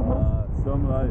uh, some light.